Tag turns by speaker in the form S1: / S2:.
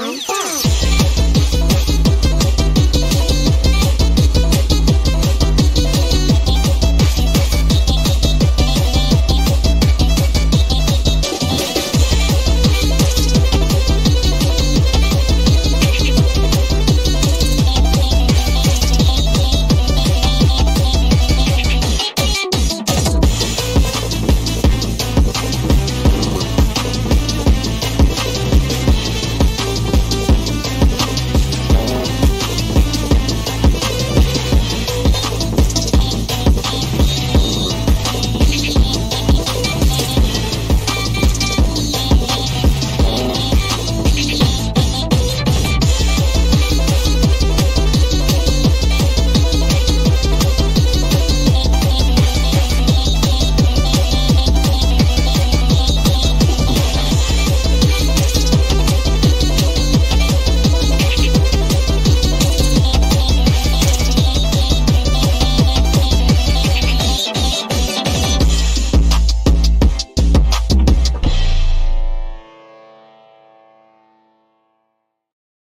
S1: One, two.